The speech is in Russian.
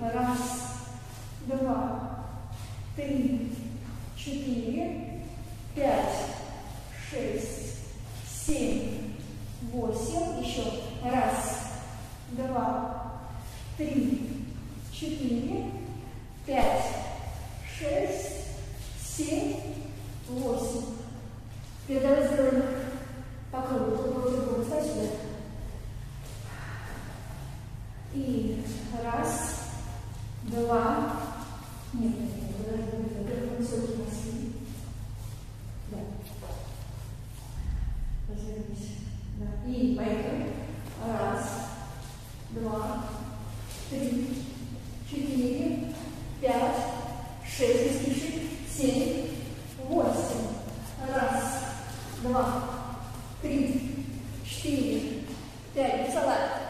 Раз, два, три, четыре, пять, шесть, семь, восемь. Еще. Раз, два, три, четыре, пять, шесть, семь, восемь. Теперь давай сделаем по кругу. Встань сюда. И Два. Нет, нет, нет, подожди, подожди, все-таки носки. Да. Развернись. Да. И поехали. Раз, два, три, четыре, пять, шесть, не спеши, семь, восемь. Раз, два, три, четыре, пять. Салат.